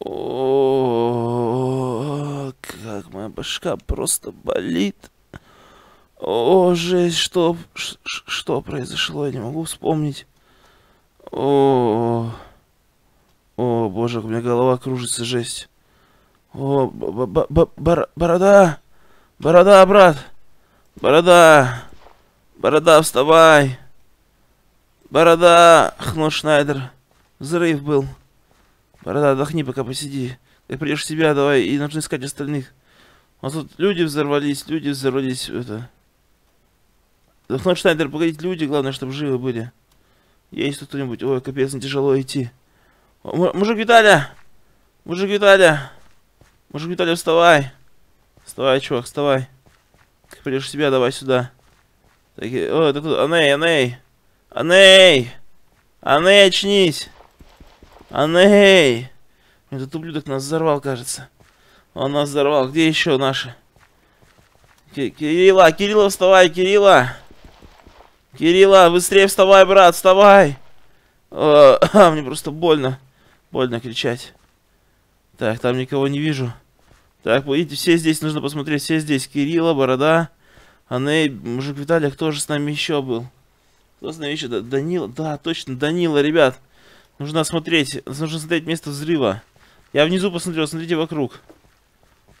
О, как моя башка просто болит. О, жесть, что, что произошло, я не могу вспомнить. О, о, боже, у меня голова кружится, жесть. О, б- б- б- бор- борода, борода, брат, борода, борода, вставай. Борода, Хно Шнайдер, взрыв был. Борода, отдохни, пока посиди. Как придешь себя, давай, и нужно искать остальных. А тут люди взорвались, люди взорвались, это... Хно Шнайдер, погодите, люди, главное, чтобы живы были. Есть тут кто-нибудь? Ой, капец, мне тяжело идти. О, му- мужик Виталя! Мужик Виталя! Мужик Виталя, вставай! Вставай, чувак, вставай. Как придешь себя, давай сюда. Так, и- о, это тут, Аней, Аней! Аней! Аней, очнись! Аней! Этот ублюдок нас взорвал, кажется. Он нас взорвал. Где еще наши? Ки- Кирилла, Кирилла, вставай, Кирилла! Кирилла, быстрее вставай, брат, вставай! О, мне просто больно. Больно кричать. Так, там никого не вижу. Так, видите, все здесь, нужно посмотреть, все здесь. Кирилла, Борода, Аней, мужик Виталий, кто же с нами еще был? Кто с нами еще? Да- Данила, да, точно, Данила, ребят. Нужно смотреть, нужно смотреть место взрыва. Я внизу посмотрел, смотрите вокруг.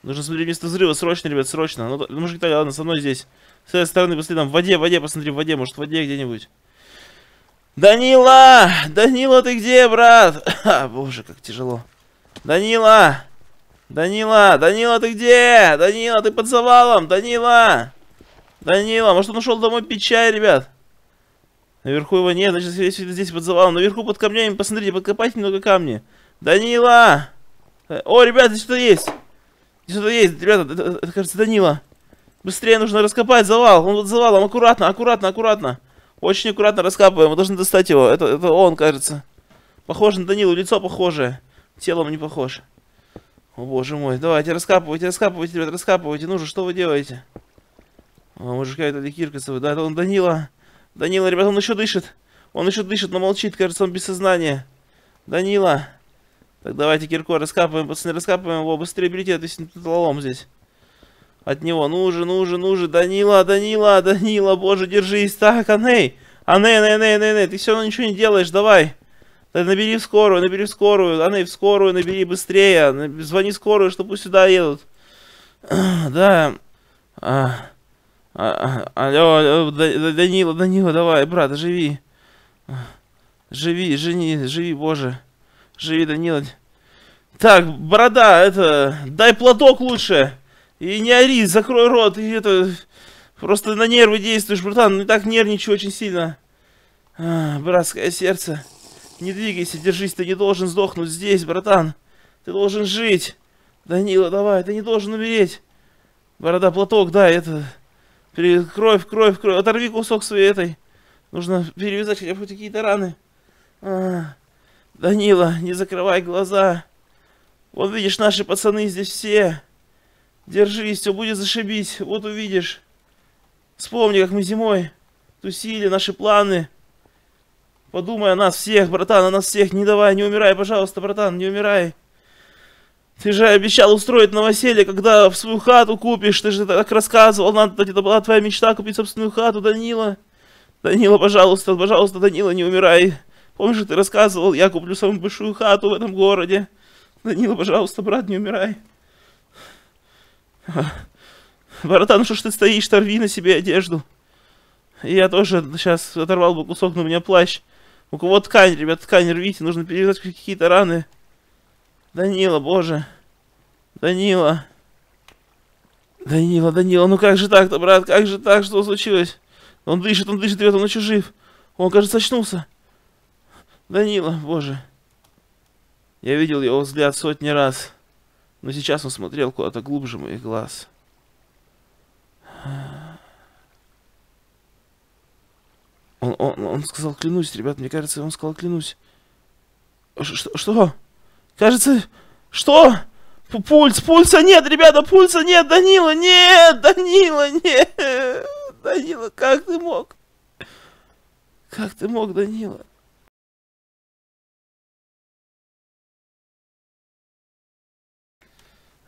Нужно смотреть место взрыва, срочно, ребят, срочно. Ну, да- мужик Виталий, ладно, со мной здесь. С этой стороны по следам. В воде, в воде, посмотри, в воде, может, в воде где-нибудь. Данила! Данила, ты где, брат? А, боже, как тяжело. Данила! Данила! Данила, ты где? Данила, ты под завалом! Данила! Данила, может, он ушел домой пить чай, ребят? Наверху его нет, значит, здесь под завалом. Наверху под камнями, посмотрите, подкопайте немного камни. Данила! О, ребят, здесь что-то есть. Что-то есть, ребята, это, это, кажется, Данила. Быстрее нужно раскопать завал. Он под завалом. Аккуратно, аккуратно, аккуратно. Очень аккуратно раскапываем. Мы должны достать его. Это, это он, кажется. Похож на Данилу. Лицо похожее. Телом не похож. О боже мой. Давайте, раскапывайте, раскапывайте, ребят, раскапывайте. Ну же, что вы делаете? О, мужика это ли Киркосовый? Да, это он Данила. Данила, ребят, он еще дышит. Он еще дышит, но молчит. Кажется, он без сознания. Данила. Так, давайте киркой раскапываем, пацаны, раскапываем его. Быстрее берите этот лом здесь. От него. Ну уже, ну уже, ну уже. Данила, Данила, Данила, боже, держись. Так, Аней. Аней, Аней, Аней, Аней, Аней. Ты все равно ничего не делаешь, давай. Да набери в скорую, набери в скорую. Аней, в скорую набери быстрее. На- Звони в скорую, чтобы сюда едут. Да. А, а, а, алло, Да- Да- Данила, Данила, давай, брат, живи. Живи, жени, живи, боже. Живи, Данила. Так, борода, это, дай платок лучше. И не ори, закрой рот, и это... Просто на нервы действуешь, братан, не так нервничаю очень сильно. А, братское сердце. Не двигайся, держись, ты не должен сдохнуть здесь, братан. Ты должен жить. Данила, давай, ты не должен умереть. Борода, платок, дай, это... Кровь, кровь, кровь, оторви кусок своей этой. Нужно перевязать хотя бы какие-то раны. А, Данила, не закрывай глаза. Вот видишь, наши пацаны здесь все. Держись, все будет зашибись. Вот увидишь. Вспомни, как мы зимой тусили, наши планы. Подумай о нас всех, братан, о нас всех. Не давай, не умирай, пожалуйста, братан, не умирай. Ты же обещал устроить новоселье, когда в свою хату купишь. Ты же так рассказывал, надо, это была твоя мечта купить собственную хату, Данила. Данила, пожалуйста, пожалуйста, Данила, не умирай. Помнишь, ты рассказывал, я куплю самую большую хату в этом городе. Данила, пожалуйста, брат, не умирай. Братан, что ж ты стоишь, торви на себе одежду. Я тоже сейчас оторвал бы кусок, но у меня плащ. У кого ткань, ребят, ткань рвите, нужно перевязать какие-то раны. Данила, боже. Данила. Данила, Данила, ну как же так-то, брат, как же так, что случилось? Он дышит, он дышит, ребят, он еще жив. Он, кажется, очнулся. Данила, боже. Я видел его взгляд сотни раз. Но сейчас он смотрел куда-то глубже моих глаз. Он, он, он сказал клянусь, ребят, мне кажется, он сказал клянусь. Ш- что? Кажется, что? Пульс, пульса нет, ребята, пульса нет, Данила, нет, Данила, нет. Данила, как ты мог? Как ты мог, Данила?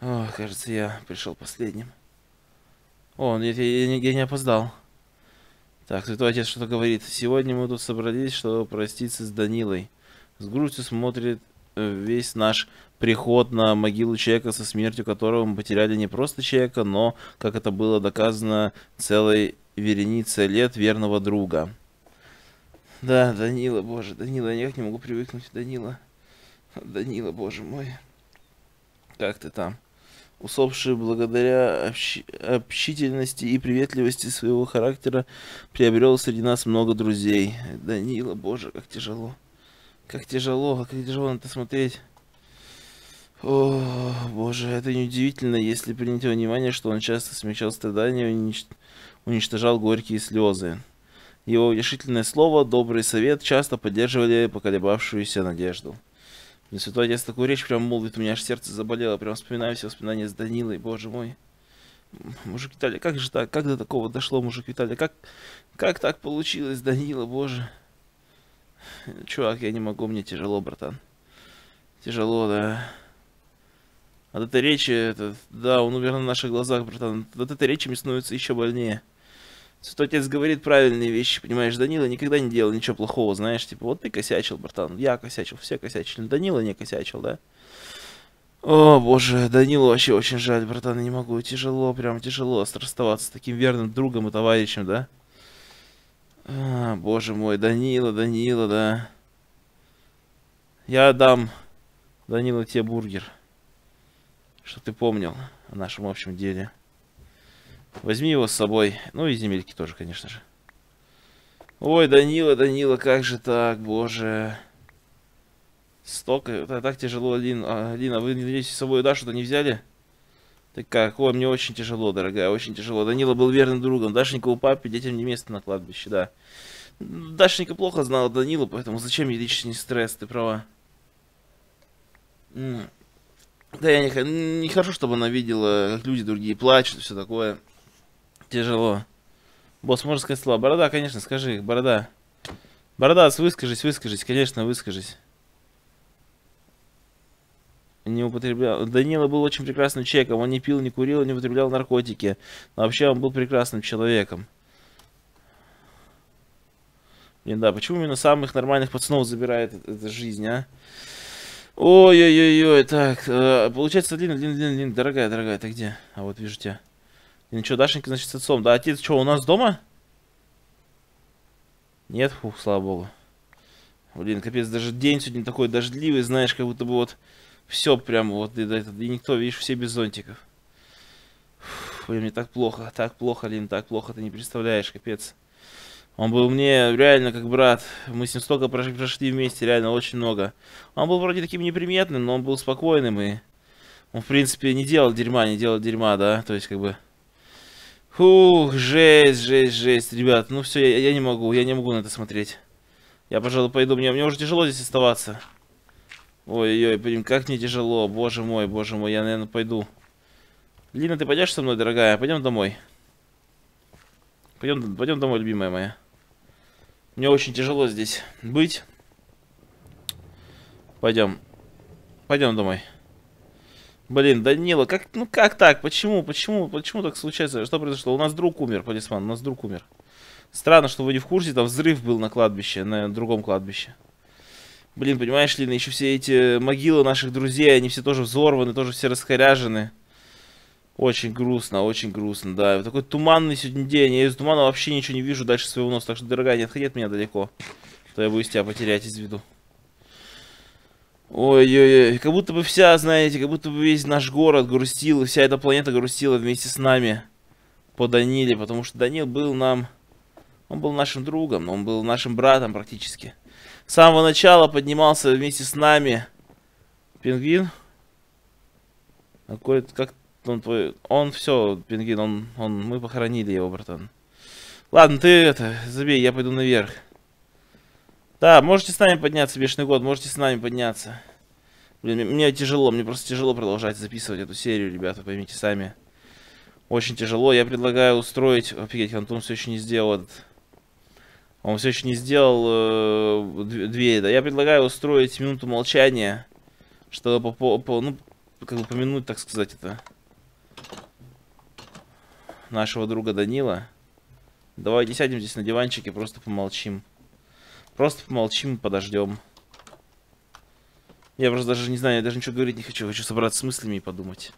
О, кажется, я пришел последним. О, нет, я, я, я не опоздал. Так, святой отец что-то говорит. Сегодня мы тут собрались, чтобы проститься с Данилой. С грустью смотрит весь наш приход на могилу человека, со смертью которого мы потеряли не просто человека, но, как это было доказано, целой веренице лет верного друга. Да, Данила, боже, Данила, я никак не могу привыкнуть, Данила. Данила, боже мой. Как ты там? усопший благодаря общ... общительности и приветливости своего характера приобрел среди нас много друзей. Данила, боже, как тяжело. Как тяжело, как тяжело на это смотреть. О, боже, это неудивительно, если принять во внимание, что он часто смягчал страдания и унич... уничтожал горькие слезы. Его утешительное слово, добрый совет часто поддерживали поколебавшуюся надежду. Мне святой отец такую речь прям молвит, у меня аж сердце заболело, прям вспоминаю все воспоминания с Данилой, боже мой. Мужик Виталий, как же так, как до такого дошло, мужик Виталий, как, как так получилось, Данила, боже. Чувак, я не могу, мне тяжело, братан. Тяжело, да. От этой речи, это, да, он умер на наших глазах, братан. От этой речи мне становится еще больнее. Святой Отец говорит правильные вещи, понимаешь, Данила никогда не делал ничего плохого, знаешь, типа, вот ты косячил, братан, я косячил, все косячили, Данила не косячил, да? О, боже, Данилу вообще очень жаль, братан, я не могу, тяжело, прям тяжело расставаться с таким верным другом и товарищем, да? А, боже мой, Данила, Данила, да. Я дам Данила тебе бургер, что ты помнил о нашем общем деле. Возьми его с собой. Ну и земельки тоже, конечно же. Ой, Данила, Данила, как же так, боже. Столько, это так тяжело, Лин. А, Лина, вы с собой Дашу-то не взяли? Ты как? Ой, мне очень тяжело, дорогая, очень тяжело. Данила был верным другом. Дашенька у папы, детям не место на кладбище, да. Дашенька плохо знала Данилу, поэтому зачем ей лишний стресс, ты права. Да, я не, не хочу, чтобы она видела, как люди другие плачут и все такое. Тяжело. Босс, можно сказать слова? Борода, конечно, скажи, борода. Борода, выскажись, выскажись, конечно, выскажись. Не употреблял. Данила был очень прекрасным человеком. Он не пил, не курил, не употреблял наркотики. Но вообще он был прекрасным человеком. Блин, да, почему именно самых нормальных пацанов забирает эта жизнь, а? Ой-ой-ой-ой, так, э, получается, Лина, Лина, Лина, Лина, дорогая, дорогая, ты где? А вот вижу тебя. И ну что, Дашенька, значит, с отцом. Да, отец что, у нас дома? Нет, фух, слава богу. Блин, капец, даже день сегодня такой дождливый, знаешь, как будто бы вот все прям вот, и, и, никто, видишь, все без зонтиков. Фух, блин, мне так плохо, так плохо, Лин, так плохо, ты не представляешь, капец. Он был мне реально как брат. Мы с ним столько прошли вместе, реально очень много. Он был вроде таким неприметным, но он был спокойным и... Он, в принципе, не делал дерьма, не делал дерьма, да? То есть, как бы... Фух, жесть, жесть, жесть, ребят. Ну все, я, я не могу, я не могу на это смотреть. Я, пожалуй, пойду. Мне, мне уже тяжело здесь оставаться. Ой-ой, блин, как мне тяжело. Боже мой, боже мой, я, наверное, пойду. Лина, ты пойдешь со мной, дорогая? Пойдем домой. Пойдем, пойдем домой, любимая моя. Мне очень тяжело здесь быть. Пойдем. Пойдем домой. Блин, Данила, как, ну как так? Почему, почему, почему так случается? Что произошло? У нас друг умер, полисман, у нас друг умер. Странно, что вы не в курсе, там взрыв был на кладбище, на другом кладбище. Блин, понимаешь, Лина, еще все эти могилы наших друзей, они все тоже взорваны, тоже все раскоряжены. Очень грустно, очень грустно, да. Такой туманный сегодня день, я из тумана вообще ничего не вижу дальше своего носа, так что, дорогая, не отходи от меня далеко. А то я боюсь тебя потерять из виду. Ой-ой-ой, как будто бы вся, знаете, как будто бы весь наш город грустил, вся эта планета грустила вместе с нами по Даниле, потому что Данил был нам, он был нашим другом, он был нашим братом практически. С самого начала поднимался вместе с нами пингвин. Какой, как он твой, он все, пингвин, он, он, мы похоронили его, братан. Ладно, ты это, забей, я пойду наверх. Да, можете с нами подняться, бешеный год, можете с нами подняться. Блин, мне тяжело, мне просто тяжело продолжать записывать эту серию, ребята, поймите сами. Очень тяжело. Я предлагаю устроить... Офигеть, Антон все еще не сделал этот... Он все еще не сделал э, дверь, да. Я предлагаю устроить минуту молчания, чтобы по, по, ну, как бы помянуть, так сказать, это нашего друга Данила. Давайте сядем здесь на диванчике, просто помолчим. Просто помолчим, подождем. Я просто даже не знаю, я даже ничего говорить не хочу. Хочу собраться с мыслями и подумать.